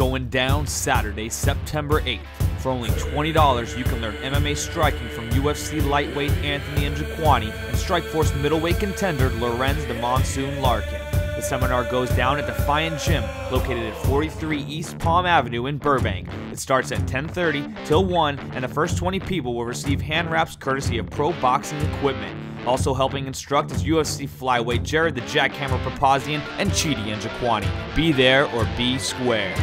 going down Saturday, September 8th. For only $20, you can learn MMA striking from UFC lightweight Anthony Njokuani and Strikeforce middleweight contender Lorenz the Monsoon Larkin. The seminar goes down at Defiant Gym, located at 43 East Palm Avenue in Burbank. It starts at 10:30 till 1, and the first 20 people will receive hand wraps courtesy of Pro Boxing Equipment. Also helping instruct is UFC flyweight Jared the Jackhammer Papazian and Chidi Njokuani. Be there or be square.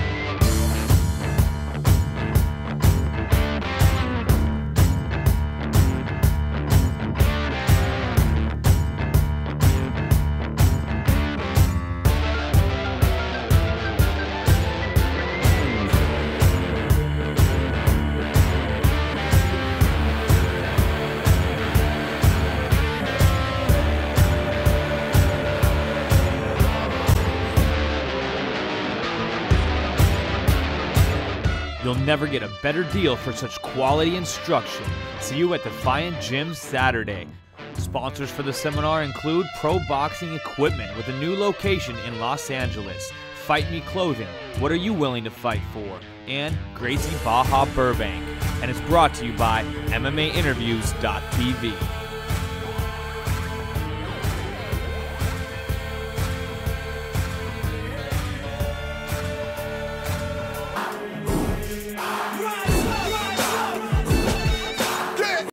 You'll never get a better deal for such quality instruction. See you at Defiant Gym Saturday. Sponsors for the seminar include Pro Boxing Equipment with a new location in Los Angeles, Fight Me Clothing, What Are You Willing to Fight For? and Gracie Baja Burbank. And it's brought to you by MMAinterviews.tv.